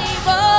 Anymore.